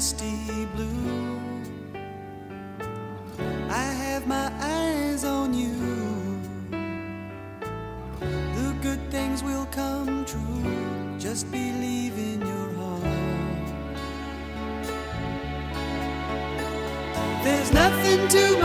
misty blue. I have my eyes on you. The good things will come true. Just believe in your heart. There's nothing to